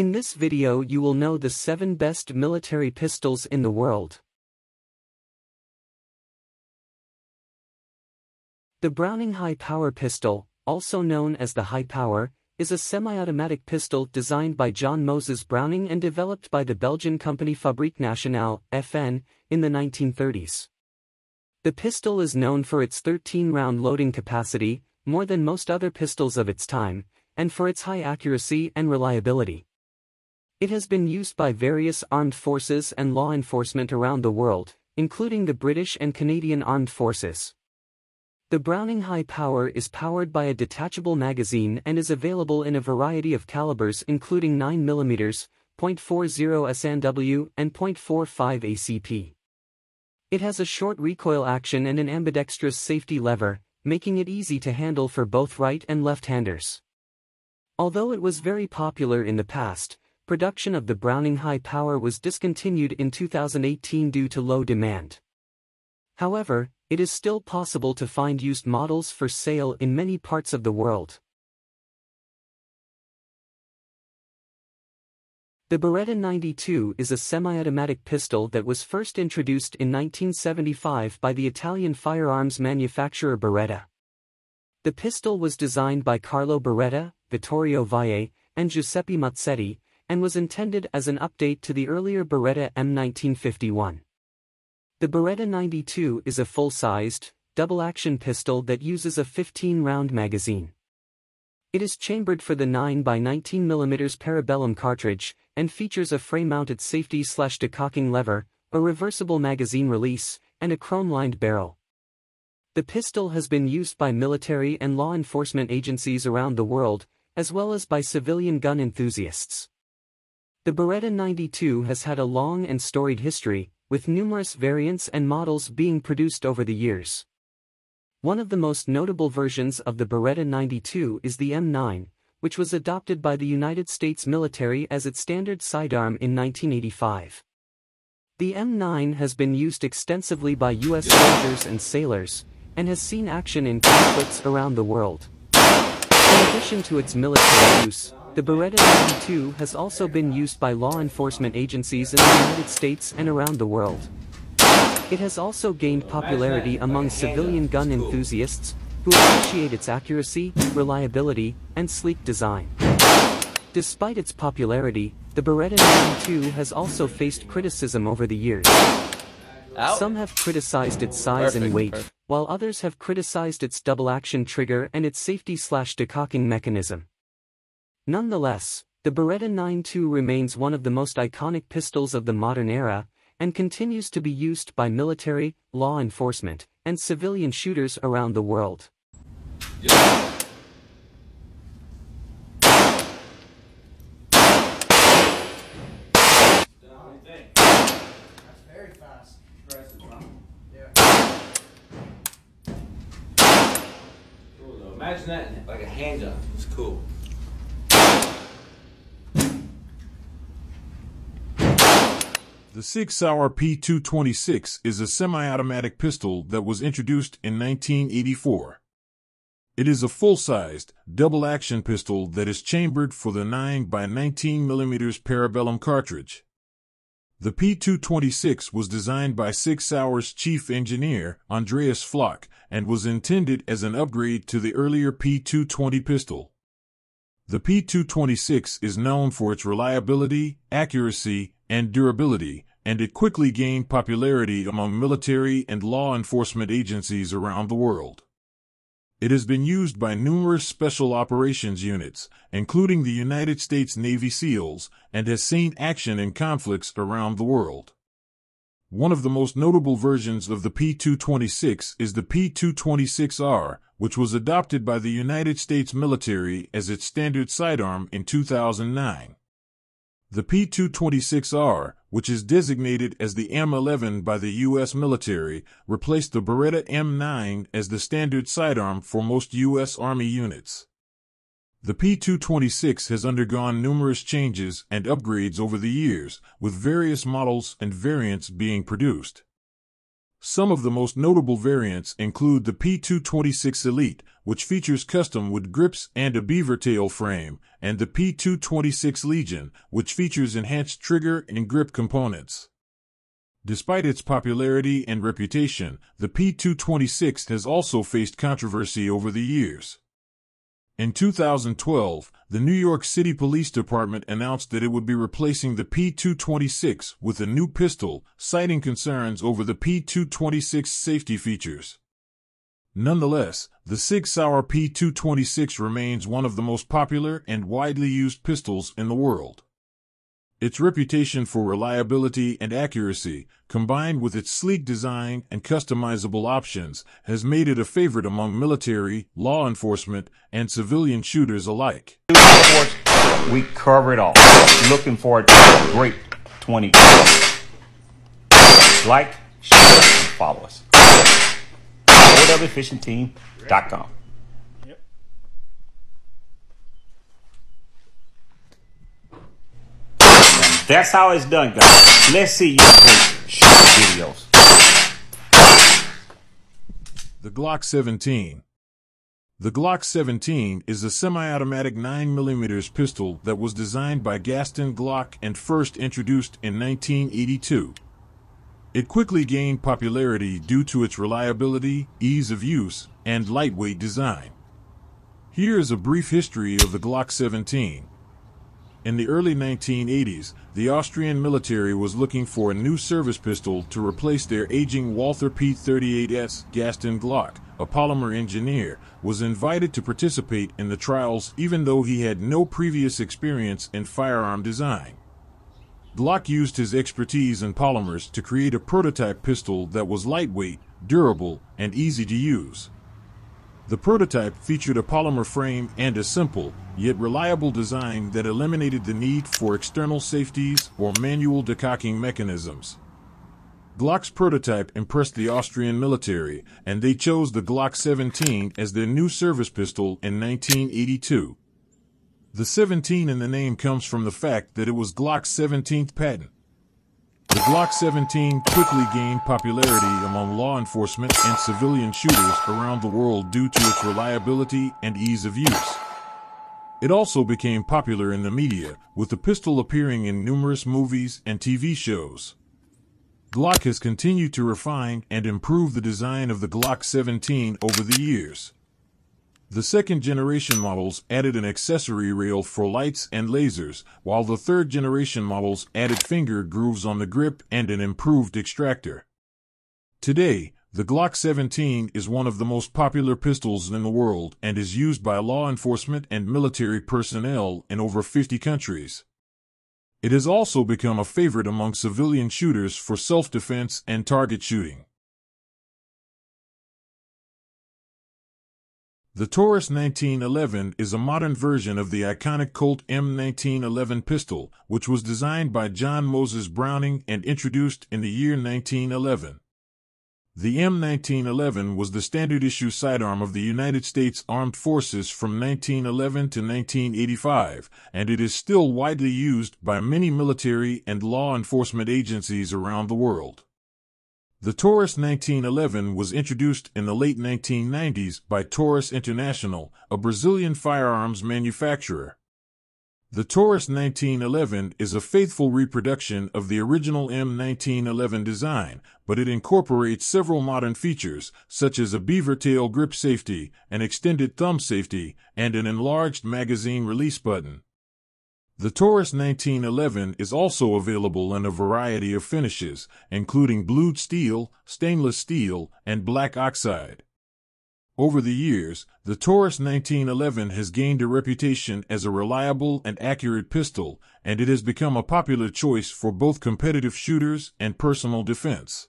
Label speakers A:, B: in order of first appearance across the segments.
A: In this video you will know the 7 best military pistols in the world. The Browning High Power Pistol, also known as the High Power, is a semi-automatic pistol designed by John Moses Browning and developed by the Belgian company Fabrique Nationale, FN, in the 1930s. The pistol is known for its 13-round loading capacity, more than most other pistols of its time, and for its high accuracy and reliability. It has been used by various armed forces and law enforcement around the world, including the British and Canadian Armed Forces. The Browning High Power is powered by a detachable magazine and is available in a variety of calibers including 9mm, .40 S&W, and .45 ACP. It has a short recoil action and an ambidextrous safety lever, making it easy to handle for both right and left-handers. Although it was very popular in the past, production of the Browning High Power was discontinued in 2018 due to low demand. However, it is still possible to find used models for sale in many parts of the world. The Beretta 92 is a semi-automatic pistol that was first introduced in 1975 by the Italian firearms manufacturer Beretta. The pistol was designed by Carlo Beretta, Vittorio Valle, and Giuseppe Mazzetti, and was intended as an update to the earlier Beretta M1951. The Beretta 92 is a full-sized, double-action pistol that uses a 15-round magazine. It is chambered for the 9x19mm parabellum cartridge, and features a frame-mounted safety-slash-decocking lever, a reversible magazine release, and a chrome-lined barrel. The pistol has been used by military and law enforcement agencies around the world, as well as by civilian gun enthusiasts. The Beretta 92 has had a long and storied history, with numerous variants and models being produced over the years. One of the most notable versions of the Beretta 92 is the M9, which was adopted by the United States military as its standard sidearm in 1985. The M9 has been used extensively by U.S. soldiers and sailors, and has seen action in conflicts around the world. In addition to its military use, the Beretta 92 has also been used by law enforcement agencies in the United States and around the world. It has also gained popularity among civilian gun enthusiasts, who appreciate its accuracy, reliability, and sleek design. Despite its popularity, the Beretta 92 has also faced criticism over the years. Some have criticized its size and weight, while others have criticized its double-action trigger and its safety-slash-decocking mechanism. Nonetheless, the Beretta 92 remains one of the most iconic pistols of the modern era, and continues to be used by military, law enforcement, and civilian shooters around the world.
B: Imagine that like a hand job. It's cool.
C: The Sig Sauer P226 is a semi-automatic pistol that was introduced in 1984. It is a full-sized, double-action pistol that is chambered for the 9 by 19 mm parabellum cartridge. The P226 was designed by Sig Sauer's chief engineer, Andreas Flock, and was intended as an upgrade to the earlier P220 pistol. The P226 is known for its reliability, accuracy, and durability, and it quickly gained popularity among military and law enforcement agencies around the world. It has been used by numerous special operations units, including the United States Navy SEALs, and has seen action in conflicts around the world. One of the most notable versions of the P226 is the P226R, which was adopted by the United States military as its standard sidearm in 2009. The P-226R, which is designated as the M11 by the U.S. military, replaced the Beretta M9 as the standard sidearm for most U.S. Army units. The P-226 has undergone numerous changes and upgrades over the years, with various models and variants being produced. Some of the most notable variants include the P226 Elite, which features custom wood grips and a beaver tail frame, and the P226 Legion, which features enhanced trigger and grip components. Despite its popularity and reputation, the P226 has also faced controversy over the years. In 2012, the New York City Police Department announced that it would be replacing the P226 with a new pistol, citing concerns over the P226 safety features. Nonetheless, the Sig Sauer P226 remains one of the most popular and widely used pistols in the world. Its reputation for reliability and accuracy, combined with its sleek design and customizable options, has made it a favorite among military, law enforcement, and civilian shooters alike.
D: We cover it all. Looking forward to a great 20. Like, share, and follow us. OWFishingTeam.com. That's how it's done, guys. Let's see your great short videos.
C: The Glock 17. The Glock 17 is a semi-automatic 9mm pistol that was designed by Gaston Glock and first introduced in 1982. It quickly gained popularity due to its reliability, ease of use, and lightweight design. Here is a brief history of the Glock 17. In the early 1980s, the Austrian military was looking for a new service pistol to replace their aging Walther P-38S. Gaston Glock, a polymer engineer, was invited to participate in the trials even though he had no previous experience in firearm design. Glock used his expertise in polymers to create a prototype pistol that was lightweight, durable, and easy to use. The prototype featured a polymer frame and a simple, yet reliable design that eliminated the need for external safeties or manual decocking mechanisms. Glock's prototype impressed the Austrian military, and they chose the Glock 17 as their new service pistol in 1982. The 17 in the name comes from the fact that it was Glock's 17th patent. The Glock 17 quickly gained popularity among law enforcement and civilian shooters around the world due to its reliability and ease of use. It also became popular in the media, with the pistol appearing in numerous movies and TV shows. Glock has continued to refine and improve the design of the Glock 17 over the years. The second generation models added an accessory rail for lights and lasers, while the third generation models added finger grooves on the grip and an improved extractor. Today, the Glock 17 is one of the most popular pistols in the world and is used by law enforcement and military personnel in over 50 countries. It has also become a favorite among civilian shooters for self-defense and target shooting. The Taurus 1911 is a modern version of the iconic Colt M1911 pistol, which was designed by John Moses Browning and introduced in the year 1911. The M1911 was the standard issue sidearm of the United States Armed Forces from 1911 to 1985, and it is still widely used by many military and law enforcement agencies around the world. The Taurus 1911 was introduced in the late 1990s by Taurus International, a Brazilian firearms manufacturer. The Taurus 1911 is a faithful reproduction of the original M1911 design, but it incorporates several modern features, such as a beaver tail grip safety, an extended thumb safety, and an enlarged magazine release button. The Taurus 1911 is also available in a variety of finishes, including blued steel, stainless steel, and black oxide. Over the years, the Taurus 1911 has gained a reputation as a reliable and accurate pistol, and it has become a popular choice for both competitive shooters and personal defense.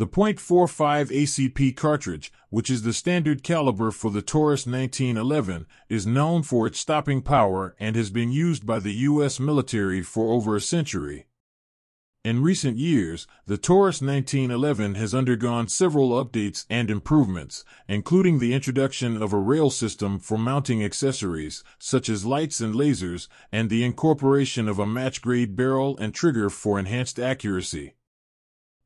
C: The .45 ACP cartridge, which is the standard caliber for the Taurus 1911, is known for its stopping power and has been used by the U.S. military for over a century. In recent years, the Taurus 1911 has undergone several updates and improvements, including the introduction of a rail system for mounting accessories, such as lights and lasers, and the incorporation of a match grade barrel and trigger for enhanced accuracy.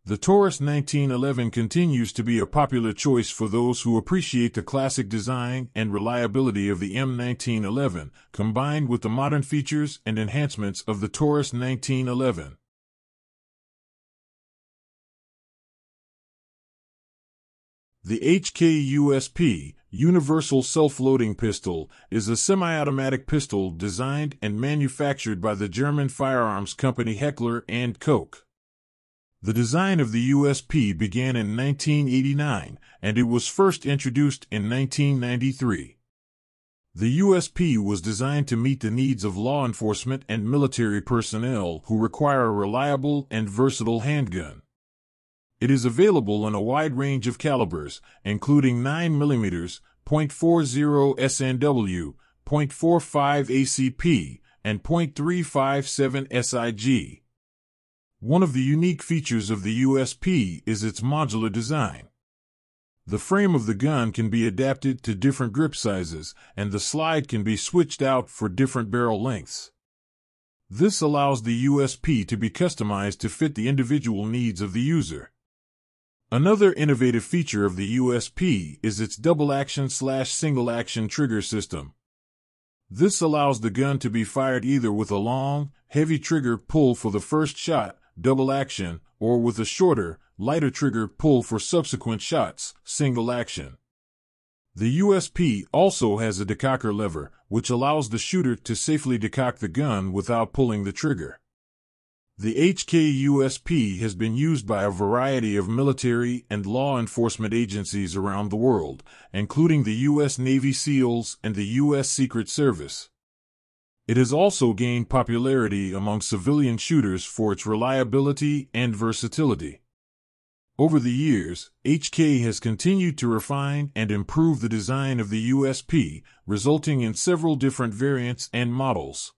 C: The Taurus 1911 continues to be a popular choice for those who appreciate the classic design and reliability of the M1911, combined with the modern features and enhancements of the Taurus 1911. The HK-USP, Universal Self-Loading Pistol, is a semi-automatic pistol designed and manufactured by the German firearms company Heckler & Koch. The design of the USP began in 1989, and it was first introduced in 1993. The USP was designed to meet the needs of law enforcement and military personnel who require a reliable and versatile handgun. It is available in a wide range of calibers, including 9mm, .40 S&W, .45 ACP, and .357 SIG. One of the unique features of the USP is its modular design. The frame of the gun can be adapted to different grip sizes, and the slide can be switched out for different barrel lengths. This allows the USP to be customized to fit the individual needs of the user. Another innovative feature of the USP is its double action slash single action trigger system. This allows the gun to be fired either with a long, heavy trigger pull for the first shot double action, or with a shorter, lighter trigger pull for subsequent shots, single action. The USP also has a decocker lever, which allows the shooter to safely decock the gun without pulling the trigger. The HK-USP has been used by a variety of military and law enforcement agencies around the world, including the U.S. Navy SEALs and the U.S. Secret Service. It has also gained popularity among civilian shooters for its reliability and versatility. Over the years, HK has continued to refine and improve the design of the USP, resulting in several different variants and models.